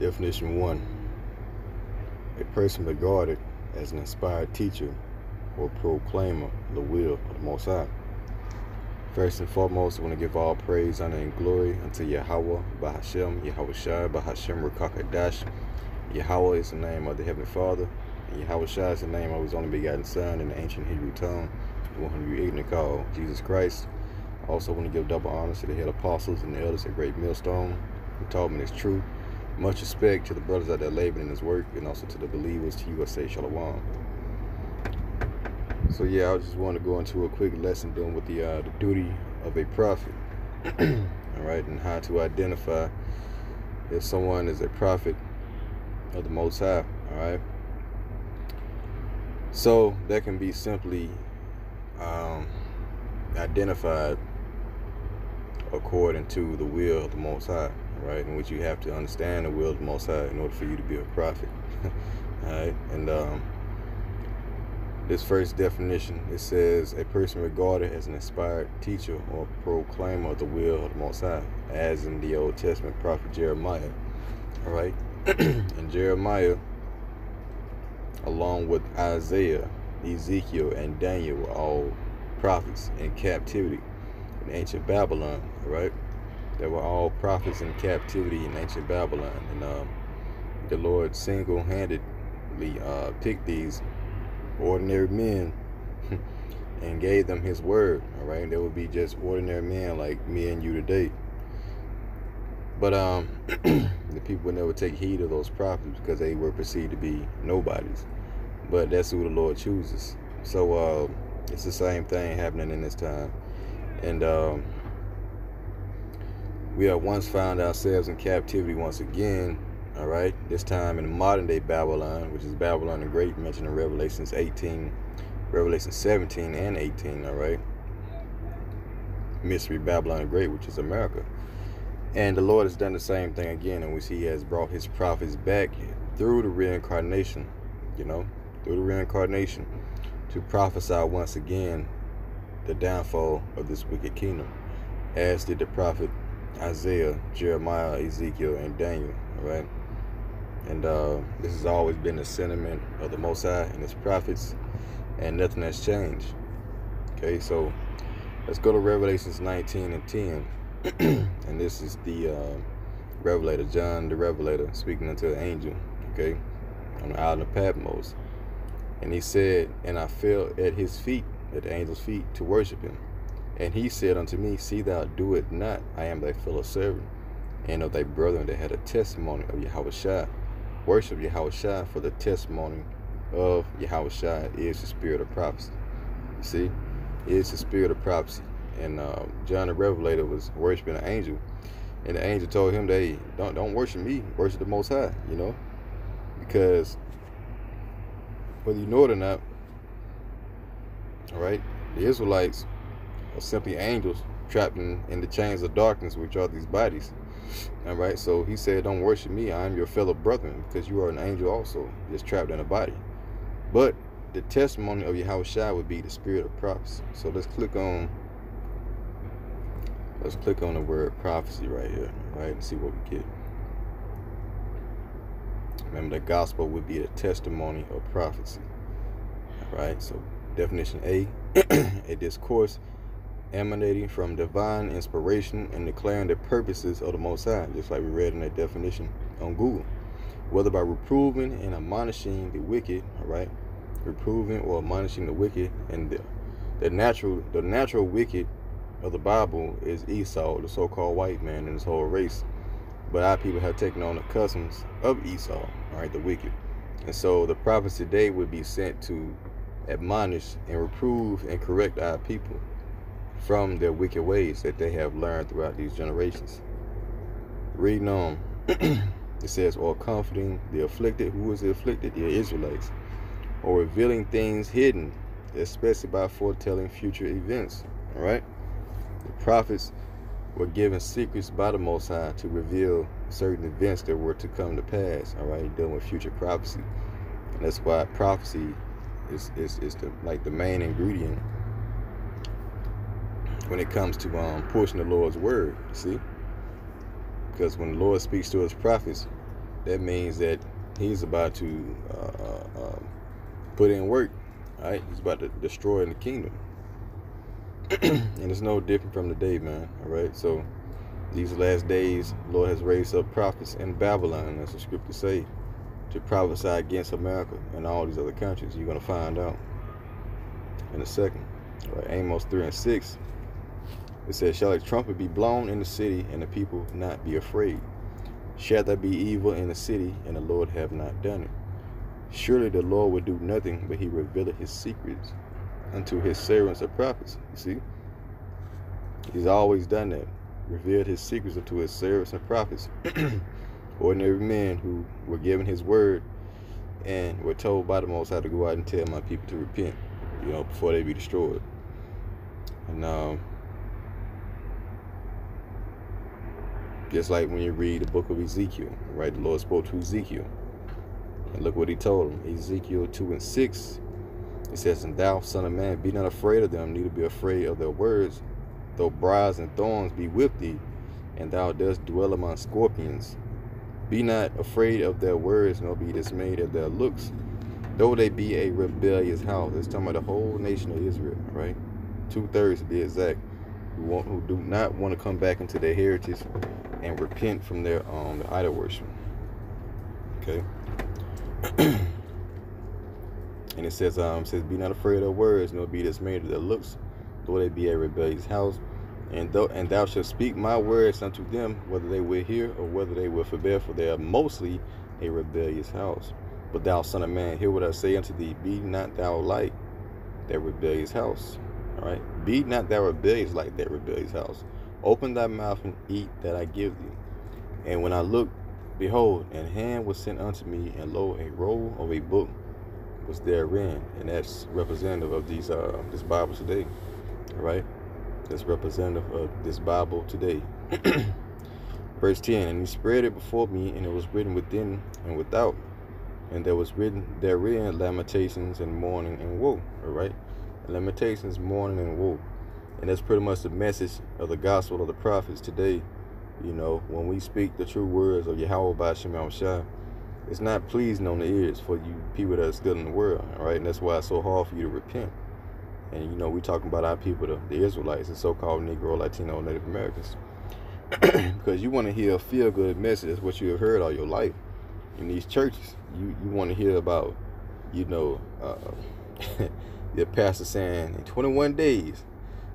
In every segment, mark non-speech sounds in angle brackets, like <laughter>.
Definition one a person regarded as an inspired teacher or proclaimer of the will of the Most High. First and foremost, I want to give all praise, honor, and glory unto Yahawah, Bahasham, Yahweh Shai, Bahasham, Rukakadash. Yahawah is the name of the Heavenly Father, and Yahawashi is the name of his only begotten Son in the ancient Hebrew tongue, the one who you ignorant call Jesus Christ. Also want to give double honors to the head apostles and the elders at Great Millstone who taught me this truth. Much respect to the brothers out there laboring in this work, and also to the believers, to USA Shalom. So yeah, I just want to go into a quick lesson dealing with the uh, the duty of a prophet. <clears throat> all right, and how to identify if someone is a prophet of the Most High. All right. So that can be simply um, identified according to the will of the Most High, right? In which you have to understand the will of the Most High in order for you to be a prophet, <laughs> all right? And um, this first definition it says a person regarded as an inspired teacher or proclaimer of the will of the Most High, as in the Old Testament prophet Jeremiah, all right? <clears throat> and Jeremiah, along with Isaiah, Ezekiel, and Daniel, were all prophets in captivity in ancient Babylon, right? They were all prophets in captivity in ancient Babylon. And um, the Lord single handedly uh, picked these ordinary men <laughs> and gave them his word, all right? They would be just ordinary men like me and you today. But um, <clears throat> the people would never take heed of those prophets because they were perceived to be nobodies. But that's who the Lord chooses. So uh, it's the same thing happening in this time. And um, we have once found ourselves in captivity once again, all right? This time in modern day Babylon, which is Babylon the Great, mentioned in Revelations 18, Revelation 17 and 18, all right? Mystery Babylon the Great, which is America. And the Lord has done the same thing again, in which He has brought His prophets back through the reincarnation, you know, through the reincarnation to prophesy once again the downfall of this wicked kingdom, as did the prophet Isaiah, Jeremiah, Ezekiel, and Daniel. right? and uh, this has always been the sentiment of the Most High and His prophets, and nothing has changed. Okay, so let's go to Revelations 19 and 10, <clears throat> and this is the uh, Revelator, John the Revelator, speaking unto an angel. Okay, on the island of Patmos. And he said, And I fell at his feet, at the angel's feet, to worship him. And he said unto me, See thou do it not, I am thy fellow servant, and of thy brethren that had a testimony of Yahawashi. Worship Yahawashi, for the testimony of Yahawashi is the spirit of prophecy. You see, it is the spirit of prophecy. And uh, John the Revelator was worshiping an angel, and the angel told him, "Hey, don't don't worship me, worship the Most High." You know, because whether you know it or not, all right, the Israelites are simply angels trapped in, in the chains of darkness, which are these bodies. All right, so he said, Don't worship me, I am your fellow brethren, because you are an angel also, just trapped in a body. But the testimony of Yahawashi would be the spirit of prophecy. So let's click on let's click on the word prophecy right here, right, and see what we get. Remember, the gospel would be the testimony of prophecy. All right, so definition A <clears throat> a discourse emanating from divine inspiration and declaring the purposes of the Most High, just like we read in that definition on Google. Whether by reproving and admonishing the wicked, all right, reproving or admonishing the wicked, and the, the natural, the natural wicked of the Bible is Esau, the so-called white man, and his whole race. But our people have taken on the customs of Esau, all right, the wicked. And so the prophets today would be sent to admonish and reprove and correct our people from their wicked ways that they have learned throughout these generations. Reading on, <clears throat> it says, or comforting the afflicted. Who is the afflicted? The Israelites. Or revealing things hidden, especially by foretelling future events. All right? The prophets were given secrets by the Most High to reveal certain events that were to come to pass. All right, dealing with future prophecy, and that's why prophecy is is, is the like the main ingredient when it comes to um pushing the Lord's word. You see, Because when the Lord speaks to his prophets, that means that he's about to uh, uh, um, put in work. Right? He's about to destroy the kingdom. <clears throat> and it's no different from the day, man. All right. So these last days, Lord has raised up prophets in Babylon, as the scriptures say, to prophesy against America and all these other countries. You're gonna find out in a second. All right, Amos 3 and 6. It says, Shall a trumpet be blown in the city, and the people not be afraid? Shall there be evil in the city, and the Lord have not done it? Surely the Lord will do nothing, but he revealeth his secrets unto his servants the prophets. You see? He's always done that. Revealed his secrets unto his servants and prophets. <clears throat> Ordinary men who were given his word and were told by the Most High to go out and tell my people to repent, you know, before they be destroyed. And um, just like when you read the book of Ezekiel, right? The Lord spoke to Ezekiel. And look what he told him. Ezekiel 2 and 6 it says, And thou, son of man, be not afraid of them, neither be afraid of their words, though briars and thorns be with thee, and thou dost dwell among scorpions. Be not afraid of their words, nor be dismayed at their looks, though they be a rebellious house. It's talking about the whole nation of Israel, right? Two thirds to be exact, who want who do not want to come back into their heritage and repent from their um idol worship. Okay. <clears throat> And it says, um, says, Be not afraid of words, nor be dismayed at their looks, though they be a rebellious house. And though and thou shalt speak my words unto them, whether they will hear or whether they will forbear, for they are mostly a rebellious house. But thou, son of man, hear what I say unto thee, be not thou like that rebellious house. All right? Be not thou rebellious like that rebellious house. Open thy mouth and eat that I give thee. And when I looked, behold, an hand was sent unto me, and lo, a roll of a book was therein, and that's representative of these uh, this Bible today, right? That's representative of this Bible today. <clears throat> Verse 10, and he spread it before me, and it was written within and without, and there was written therein lamentations and mourning and woe, all right? Lamentations, mourning, and woe. And that's pretty much the message of the gospel of the prophets today. You know, when we speak the true words of Yahweh by Shema Shah, it's not pleasing on the ears for you people that are still in the world, right? And that's why it's so hard for you to repent. And you know, we talking about our people, the, the Israelites, the so-called Negro, Latino, Native Americans, <clears throat> because you want to hear a feel-good message. That's what you have heard all your life in these churches. You you want to hear about, you know, uh, <laughs> your pastor saying in 21 days,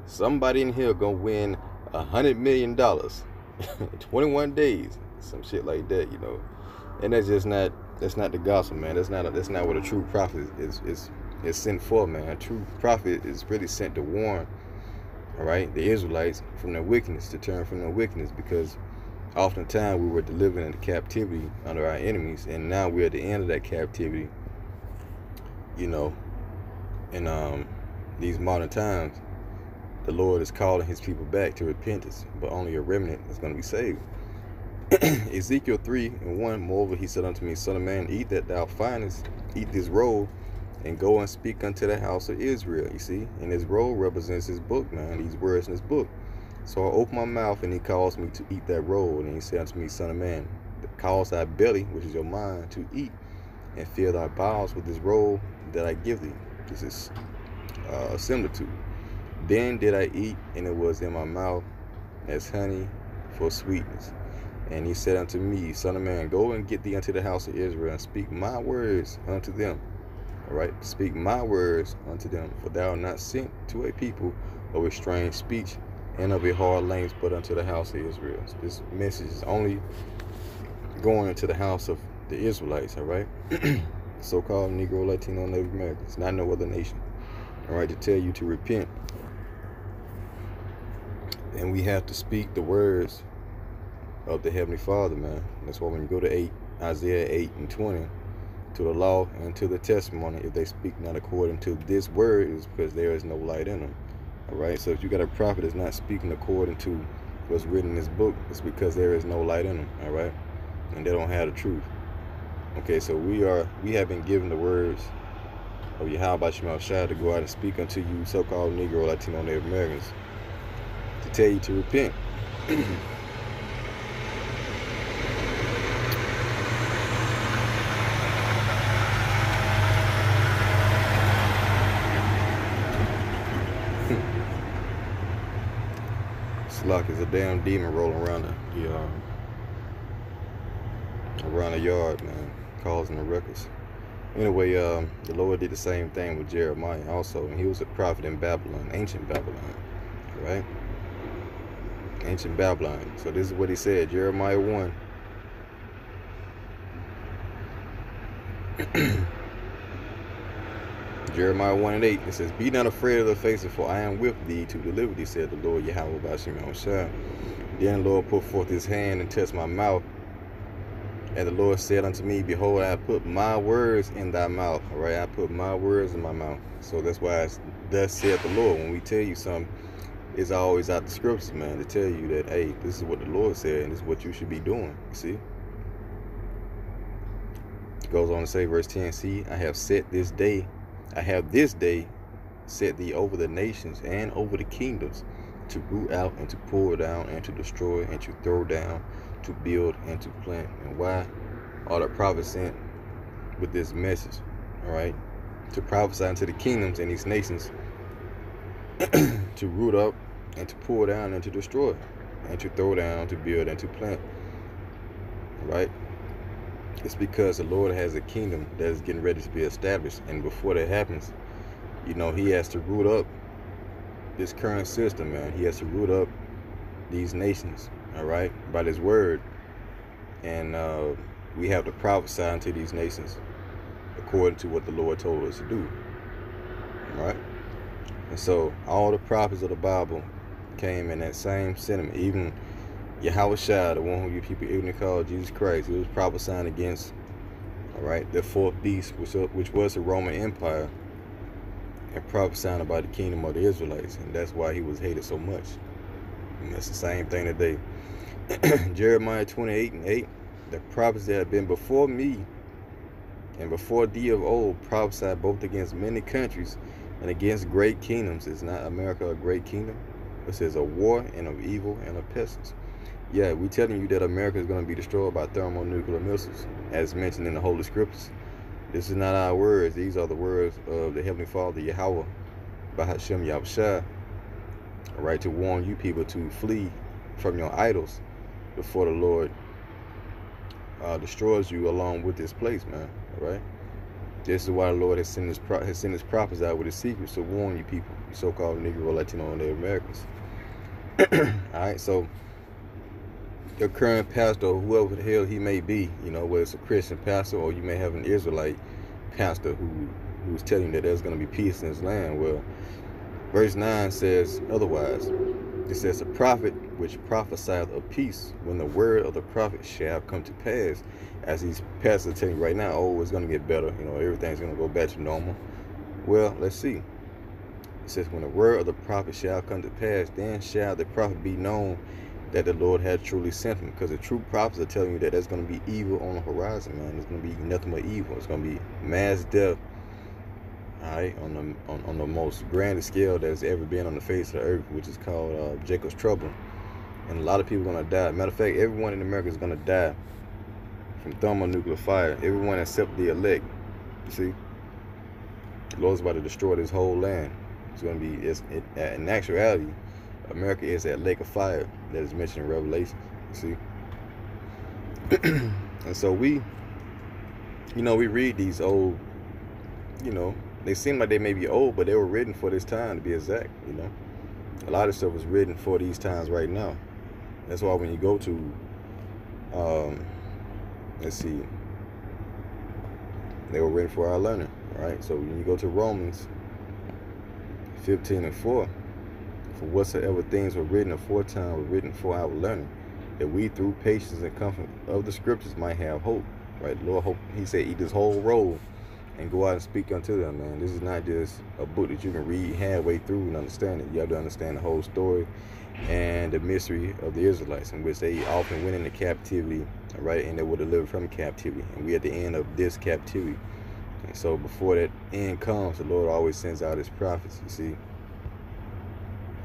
somebody in here gonna win a hundred million dollars <laughs> in 21 days, some shit like that, you know and that's just not that's not the gospel, man. That's not a, that's not what a true prophet is is is sent for, man. A true prophet is really sent to warn, all right, the Israelites from their wickedness, to turn from their wickedness, because oftentimes we were delivered into captivity under our enemies, and now we're at the end of that captivity. You know, in um these modern times, the Lord is calling His people back to repentance, but only a remnant is going to be saved. <clears throat> Ezekiel 3 and 1, moreover, he said unto me, Son of man, eat that thou findest, eat this roll, and go and speak unto the house of Israel. You see? And his roll represents his book, man, these words in his book. So I opened my mouth, and he caused me to eat that roll. And he said unto me, Son of man, cause thy belly, which is your mind, to eat, and fill thy bowels with this roll that I give thee. This is uh, similitude. Then did I eat, and it was in my mouth as honey for sweetness. And he said unto me, Son of man, go and get thee unto the house of Israel, and speak my words unto them. All right, speak my words unto them, for thou art not sent to a people of a strange speech and of a hard language, but unto the house of Israel. So this message is only going into the house of the Israelites, all right? <clears throat> so-called Negro, Latino, Native Americans, not no other nation. All right, to tell you to repent. And we have to speak the words of the Heavenly Father, man. That's why when you go to 8, Isaiah 8 and 20, to the law and to the testimony, if they speak not according to this word, is because there is no light in them. All right. So if you got a prophet that's not speaking according to what's written in this book, it's because there is no light in them. All right. And they don't have the truth. Okay. So we are, we have been given the words of Yahweh Shemal Shah to go out and speak unto you so-called Negro, Latino, Native Americans to tell you to repent. Slock is a damn demon rolling around the, the uh, around the yard, man, causing the ruckus. Anyway, um, the Lord did the same thing with Jeremiah also, and he was a prophet in Babylon, ancient Babylon, right? Ancient Babylon. So this is what he said, Jeremiah 1. <clears throat> Jeremiah 1 and 8, it says, Be not afraid of the faces, for I am with thee to deliver thee, said the Lord Yahweh Bashim Shah. Then the Lord put forth his hand and touched my mouth. And the Lord said unto me, Behold, I put my words in thy mouth. All right, I put my words in my mouth. So that's why it's thus said the Lord. When we tell you something, it's always out the scriptures, man, to tell you that, hey, this is what the Lord said, and this is what you should be doing. See? It goes on to say, verse 10, See, I have set this day I have this day set thee over the nations and over the kingdoms to root out and to pull down and to destroy and to throw down, to build and to plant. And why are the prophets sent with this message? All right, to prophesy into the kingdoms and these nations <clears throat> to root up and to pull down and to destroy and to throw down, to build and to plant. Right? It's because the Lord has a kingdom that is getting ready to be established. And before that happens, you know, he has to root up this current system, man. He has to root up these nations, all right, by his word. And uh, we have to prophesy into these nations according to what the Lord told us to do, all right? And so all the prophets of the Bible came in that same sentiment, even Yahweh the one who you people even call Jesus Christ, he was prophesying against, all right, the fourth beast, which, uh, which was the Roman Empire, and prophesying about the kingdom of the Israelites. And that's why he was hated so much. And that's the same thing today. <clears throat> Jeremiah 28 and 8, the prophets that have been before me and before thee of old prophesied both against many countries and against great kingdoms. Is not America a great kingdom? It says a war and of evil and of pestilence. Yeah, we telling you that America is going to be destroyed by thermonuclear missiles, as mentioned in the Holy Scriptures. This is not our words. These are the words of the Heavenly Father, Yahawah, Bahasham Yahawashi. All right, to warn you people to flee from your idols before the Lord uh, destroys you along with this place, man. All right. This is why the Lord has sent his, has sent his prophets out with his secrets to warn you people, you so-called Negro, Latino, and Native Americans. <clears throat> All right, so your current pastor or whoever the hell he may be, you know, whether it's a Christian pastor or you may have an Israelite pastor who who's telling you that there's going to be peace in his land. Well, verse 9 says otherwise. It says, a prophet which prophesieth of peace when the word of the prophet shall come to pass. As these pastors are telling you right now, oh, it's going to get better. You know, everything's going to go back to normal. Well, let's see. It says, when the word of the prophet shall come to pass, then shall the prophet be known that the Lord had truly sent him. Because the true prophets are telling you that there's going to be evil on the horizon, man. There's going to be nothing but evil. It's going to be mass death, right, on the on, on the most grandest scale that's ever been on the face of the earth, which is called uh, Jacob's trouble. And a lot of people are going to die. Matter of fact, everyone in America is going to die from thermonuclear fire. Everyone except the elect. You see, the Lord's about to destroy this whole land. It's going to be, it's, it, in actuality, America is that lake of fire that is mentioned in Revelation. You see? <clears throat> and so we, you know, we read these old, you know, they seem like they may be old, but they were written for this time to be exact, you know. A lot of stuff was written for these times right now. That's why when you go to, um, let's see, they were written for our learning, right? So when you go to Romans 15 and 4, for whatsoever things were written aforetime were written for our learning, that we through patience and comfort of the scriptures might have hope. Right? Lord hope he said eat this whole roll and go out and speak unto them, man. This is not just a book that you can read halfway through and understand it. You have to understand the whole story and the mystery of the Israelites, in which they often went into captivity, right, and they were delivered from captivity. And we at the end of this captivity. And so before that end comes, the Lord always sends out his prophets, you see.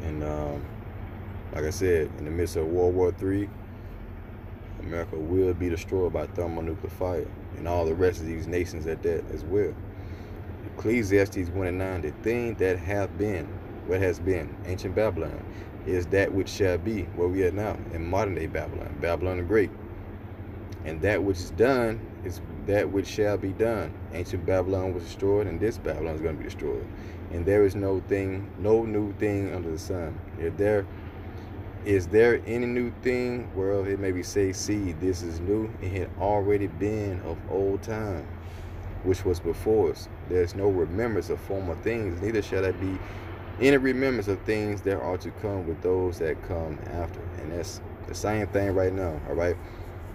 And um, like I said, in the midst of World War III, America will be destroyed by thermonuclear fire, and all the rest of these nations at that as well. Ecclesiastes 1 and 9, the thing that hath been, what has been, ancient Babylon, is that which shall be where we are now in modern day Babylon, Babylon the Great. And that which is done is that which shall be done. Ancient Babylon was destroyed, and this Babylon is going to be destroyed. And there is no thing, no new thing under the sun. If there is there any new thing whereof it may be say, see, this is new, it had already been of old time, which was before us. There's no remembrance of former things, neither shall there be any remembrance of things that are to come with those that come after. And that's the same thing right now, all right?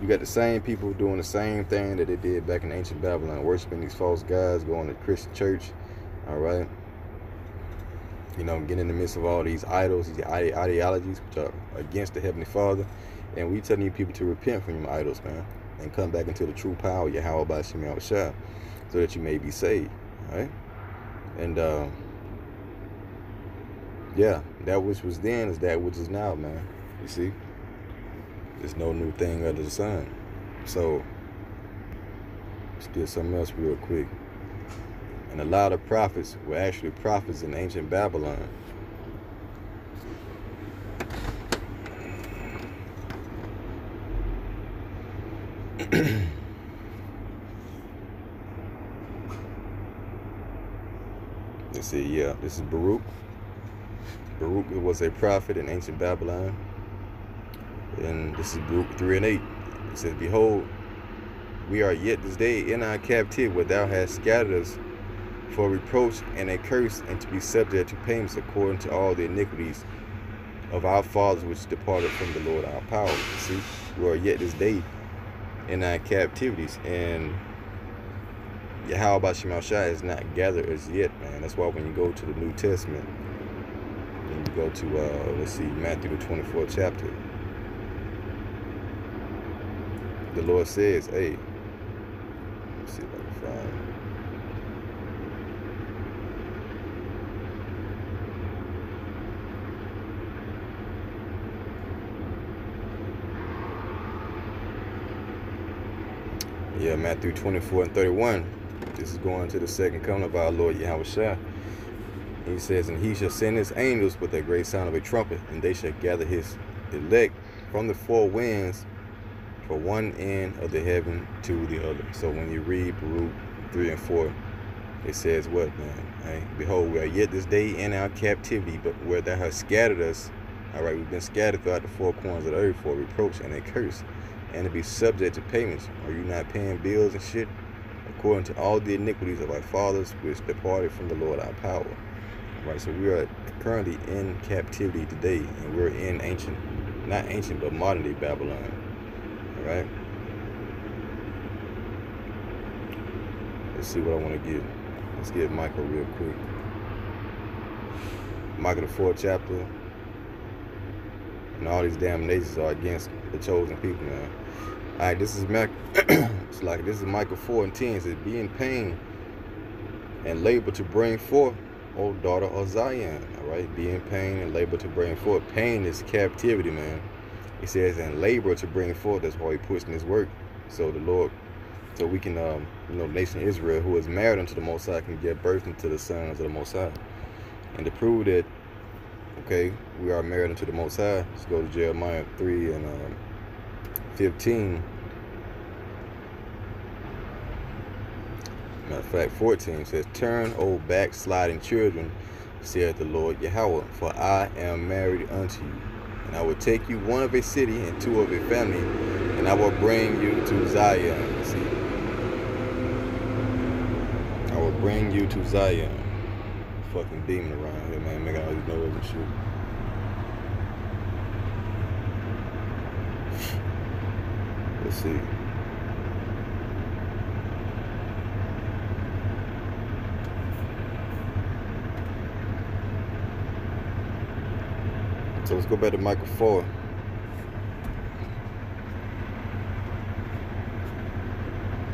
You got the same people doing the same thing that they did back in ancient Babylon, worshiping these false gods, going to Christian church, all right? You know, get in the midst of all these idols, these ideologies which are against the Heavenly Father. And we telling you people to repent from your idols, man, and come back into the true power, Yahweh by Shemi Shah, so that you may be saved, right? And uh, yeah, that which was then is that which is now, man. You see, there's no new thing under the sun. So let's get something else real quick. And a lot of prophets were actually prophets in ancient Babylon. <clears throat> Let's see, yeah, this is Baruch. Baruch was a prophet in ancient Babylon. And this is Baruch 3 and 8. It says, Behold, we are yet this day in our captivity where thou hast scattered us for reproach and a curse, and to be subject to payments according to all the iniquities of our fathers which departed from the Lord our power. See, we are yet this day in our captivities, and Yahweh Shemal Shai is not gathered as yet, man. That's why when you go to the New Testament, and you go to, uh, let's see, Matthew the 24th chapter, the Lord says, hey, let's see if I can find Yeah, Matthew 24 and 31. This is going to the second coming of our Lord Yahweh Shah. He says, And he shall send his angels with a great sound of a trumpet, and they shall gather his elect from the four winds from one end of the heaven to the other. So when you read Baruch 3 and 4, it says what, man? Hey, Behold, we are yet this day in our captivity, but where thou hast scattered us, all right, we've been scattered throughout the four corners of the earth for reproach and a curse and to be subject to payments. Are you not paying bills and shit? According to all the iniquities of our fathers, which departed from the Lord our power. Right, so we are currently in captivity today, and we're in ancient, not ancient, but modern day Babylon. All right. Let's see what I want to get. Let's get Micah real quick. Micah the fourth chapter. And all these damn damnations are against the chosen people, man. All right, this is Mac. <clears throat> it's like this is Micah 4 and 10. It says, Be in pain and labor to bring forth, O daughter of Zion. All right, be in pain and labor to bring forth. Pain is captivity, man. He says, and labor to bring forth. That's why he puts in his work. So the Lord, so we can, um, you know, nation Israel, who is married unto the Most High, can get birth into the sons of the Most High. And to prove that, okay, we are married unto the Most High, let's go to Jeremiah 3 and um, 15. Matter of fact, 14 says, Turn, O backsliding children, saith the Lord Yahawah, for I am married unto you. And I will take you one of a city and two of a family, and I will bring you to Zion. See? I will bring you to Zion. Fucking demon around here, man, making all these noise and shit. Let's see. So let's go back to Micah 4.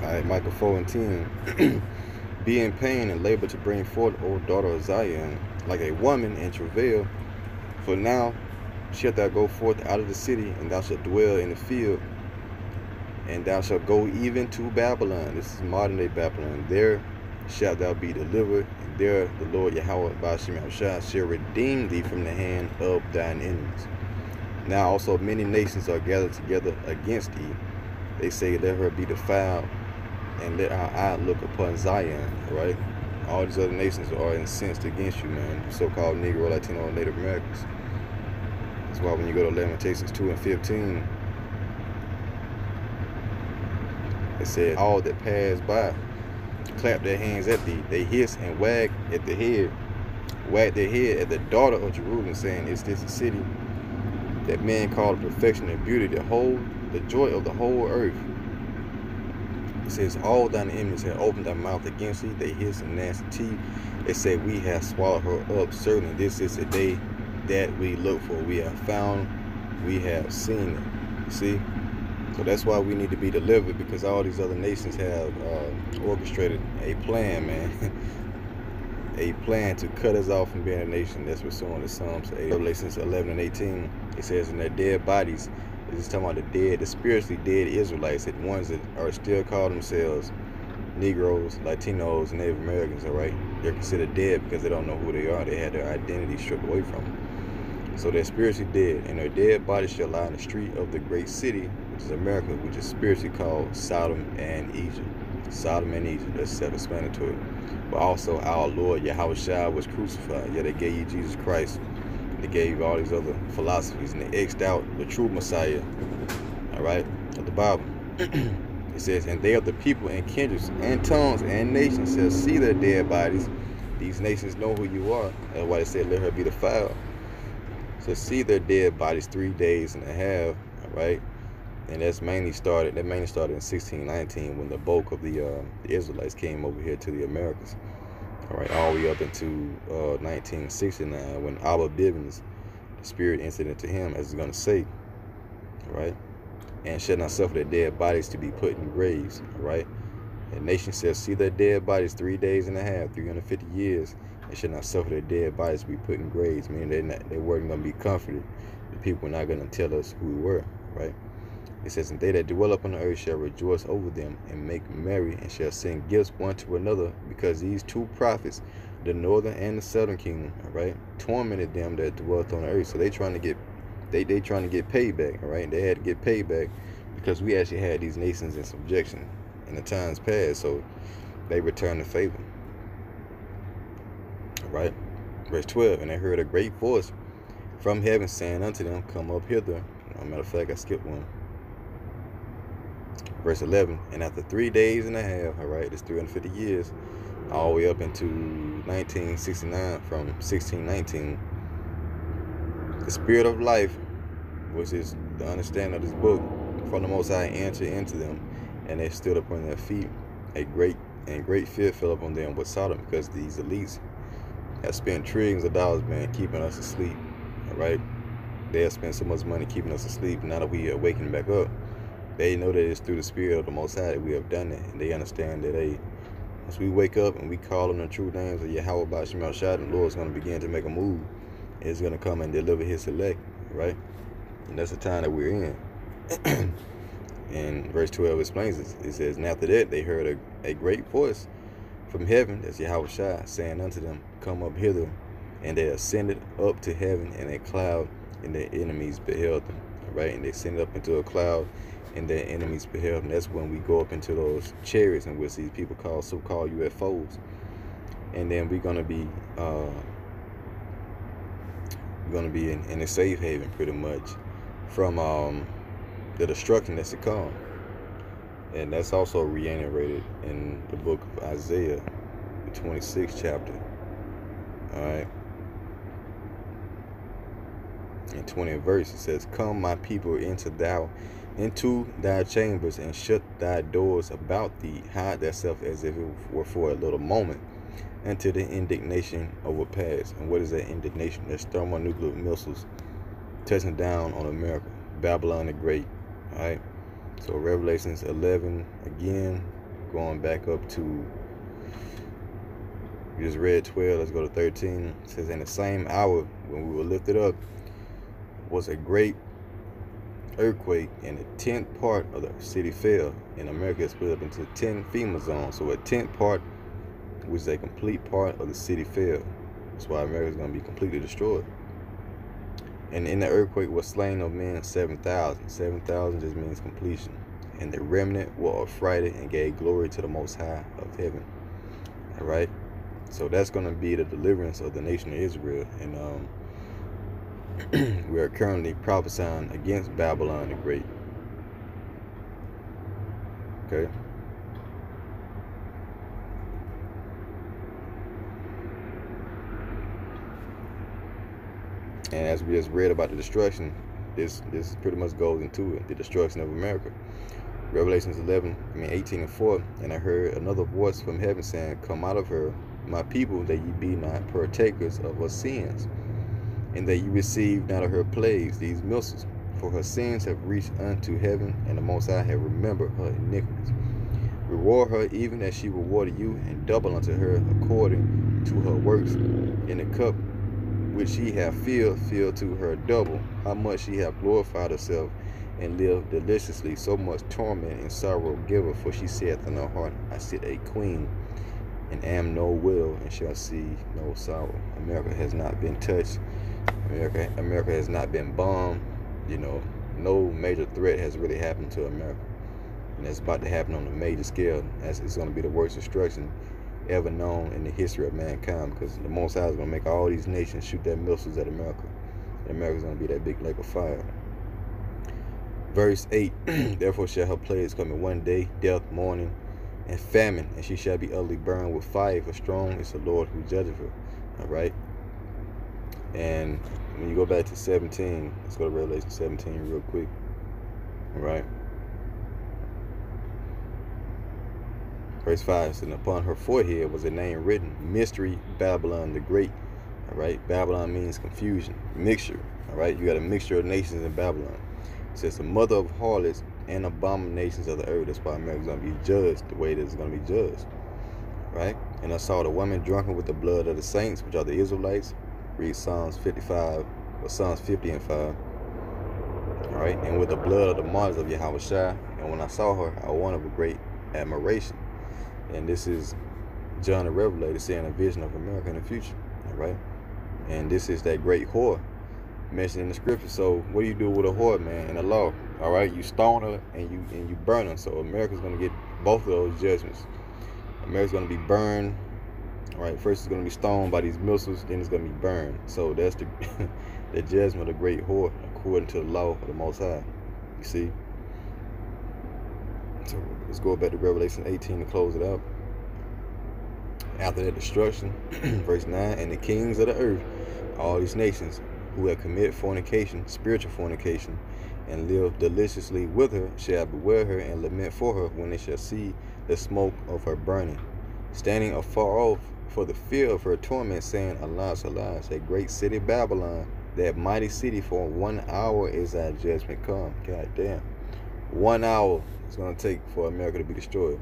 Alright, Micah 4 and 10. <clears throat> Be in pain and labor to bring forth, O daughter of Zion, like a woman in travail. For now shalt thou go forth out of the city, and thou shalt dwell in the field and thou shalt go even to Babylon. This is modern day Babylon. There shalt thou be delivered, and there the Lord Yahweh Bashim shall redeem thee from the hand of thine enemies. Now also many nations are gathered together against thee. They say, Let her be defiled, and let our eye look upon Zion, right? All these other nations are incensed against you, man. So-called Negro, Latino, Native Americans. That's why when you go to Lamentations 2 and 15, it said, All that pass by clap their hands at thee. They hiss and wag at the head, wag their head at the daughter of Jerusalem, saying, Is this a city that men call perfection and beauty, the whole, the joy of the whole earth? It says, All thine enemies have opened their mouth against thee. They hiss and gnasty teeth. They say, We have swallowed her up. Certainly, this is the day that we look for. We have found, we have seen it. See? So that's why we need to be delivered because all these other nations have uh, orchestrated a plan, man. <laughs> a plan to cut us off from being a nation. That's pursuing the Psalms 8. Revelations 11 and 18. It says, in their dead bodies, it's talking about the dead, the spiritually dead Israelites, the ones that are still call themselves Negroes, Latinos, Native Americans, all right? They're considered dead because they don't know who they are. They had their identity stripped away from them. So they're spiritually dead, and their dead bodies shall lie in the street of the great city, America, which is spiritually called Sodom and Egypt. Sodom and Egypt, that's self-explanatory. But also our Lord Yahawashi was crucified. Yeah, they gave you Jesus Christ. They gave you all these other philosophies, and they X'd out the true Messiah, all right, of the Bible. <clears throat> it says, And they of the people and kindreds and tongues and nations shall see their dead bodies. These nations know who you are. That's why they said, let her be defiled So see their dead bodies three days and a half, right? And that's mainly started. That mainly started in 1619 when the bulk of the, uh, the Israelites came over here to the Americas. All right, all the way up into uh, 1969 when Abba Bivens, the spirit incident to him, as it's going to say, right, and shall not suffer their dead bodies to be put in graves, all right. The nation says, see their dead bodies three days and a half, 350 years, they should not suffer their dead bodies to be put in graves, meaning they they weren't going to be comforted. The people were not going to tell us who we were, right? It says, And they that dwell upon the earth shall rejoice over them and make merry and shall send gifts one to another because these two prophets, the northern and the southern kingdom, right, tormented them that dwelt on the earth. So they trying to get they they trying to get payback, right? They had to get payback because we actually had these nations in subjection in the times past. So they returned the favor right? Verse 12, and I heard a great voice from heaven saying unto them, Come up hither. No matter of fact, I skipped one. Verse 11, and after three days and a half, all right, it's 350 years, all the way up into 1969 from 1619, the spirit of life, which is the understanding of this book, from the Most High entered into them, and they stood up on their feet. A great and great fear fell upon them with Sodom because these elites have spent trillions of dollars, man, keeping us asleep. All right, they have spent so much money keeping us asleep. Now that we are waking back up, they know that it's through the Spirit of the Most High that we have done it, and they understand that hey, once we wake up and we call on the true names of Yahweh Bashim Shad, the Lord is going to begin to make a move. He's going to come and deliver His elect, right? And that's the time that we're in. <clears throat> and verse 12 explains it. It says, And after that, they heard a, a great voice from heaven, that's Yahawashi, saying unto them, Come up hither. And they ascended up to heaven in a cloud, and their enemies beheld them. Right? And they ascended up into a cloud, and their enemies beheld And That's when we go up into those chariots and we'll see people called so-called UFOs. And then we're gonna be uh, gonna be in, in a safe haven pretty much from um, the destruction that's to come. And that's also reiterated in the book of Isaiah, the 26th chapter. Alright. In 20th verse, it says, Come, my people, into thou into thy chambers and shut thy doors about thee, hide thyself as if it were for a little moment, until the indignation overpass. And what is that indignation? That's thermonuclear missiles touching down on America, Babylon the Great. All right. So Revelations 11 again, going back up to we just read 12. Let's go to 13. It says, in the same hour when we were lifted up was a great earthquake, and a tenth part of the city fell. In America, it's split up into 10 FEMA zones. So a tenth part which is a complete part of the city fell. That's why America is going to be completely destroyed. And in the earthquake was slain of men 7,000. 7,000 just means completion. And the remnant were affrighted and gave glory to the Most High of heaven. All right. So that's going to be the deliverance of the nation of Israel. And um, <clears throat> we are currently prophesying against Babylon the Great. Okay. And as we just read about the destruction, this this pretty much goes into it, the destruction of America. Revelations 11, I mean 18 and 4, and I heard another voice from heaven saying, Come out of her, my people, that ye be not partakers of her sins, and that you received not of her plagues, these missiles. For her sins have reached unto heaven, and the Most High have remembered her iniquities. Reward her even as she rewarded you, and double unto her according to her works. In the cup which she hath filled, fill to her double, how much she hath glorified herself and lived deliciously, so much torment and sorrow give her, for she saith in her heart, I sit a queen, and am no widow, and shall see no sorrow. America has not been touched. America, America has not been bombed. You know, no major threat has really happened to America. And it's about to happen on a major scale. That's, it's going to be the worst destruction ever known in the history of mankind because the Most High is going to make all these nations shoot their missiles at America. And America's going to be that big lake of fire. Verse 8 <clears throat> Therefore shall her plagues come in one day, death, mourning, and famine, and she shall be utterly burned with fire, for strong is the Lord who judges her. All right. And when you go back to 17, let's go to Revelation 17 real quick. All right. Verse 5 And upon her forehead was a name written, Mystery Babylon the Great. All right. Babylon means confusion, mixture. All right. You got a mixture of nations in Babylon. It says the mother of harlots and abominations of the earth. That's why America's going to be judged the way that it's going to be judged. Right? And I saw the woman drunken with the blood of the saints, which are the Israelites. Read Psalms 55 or Psalms 50 and 5. All right. And with the blood of the martyrs of Yahawashi. And when I saw her, I wanted with great admiration. And this is John the Revelator seeing a vision of America in the future. All right. And this is that great whore mentioned in the scripture. So what do you do with a whore, man, in the law? All right, you stone her and you and you burn her. So America's gonna get both of those judgments. America's gonna be burned. Right, first it's gonna be stoned by these missiles, then it's gonna be burned. So that's the <laughs> the judgment of the great whore according to the law of the Most High. You see. So let's go back to Revelation 18 to close it out. After that destruction, <clears throat> verse 9, and the kings of the earth, all these nations, who have committed fornication, spiritual fornication, and live deliciously with her, shall beware her and lament for her when they shall see the smoke of her burning, standing afar off for the fear of her torment, saying, Alas, alas, a great city Babylon, that mighty city, for one hour is our judgment come. God damn. One hour it's going to take for America to be destroyed.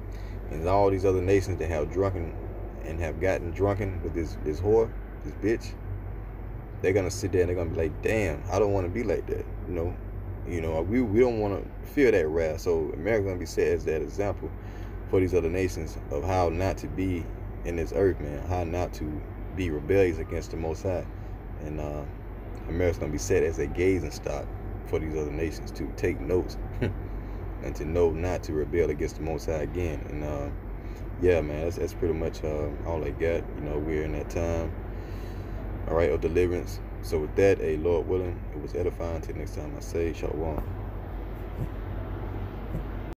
And all these other nations that have drunken and have gotten drunken with this, this whore, this bitch, they're gonna sit there and they're gonna be like, damn, I don't want to be like that. You know, you know, we we don't want to feel that wrath. So America's gonna be set as that example for these other nations of how not to be in this earth, man. How not to be rebellious against the Most High, and uh, America's gonna be set as a gazing stock for these other nations to take notes <laughs> and to know not to rebel against the Most High again. And uh, yeah, man, that's, that's pretty much uh, all I got. You know, we're in that time all right, of deliverance. So with that, a Lord willing, it was edifying. Till next time I say, Shalom.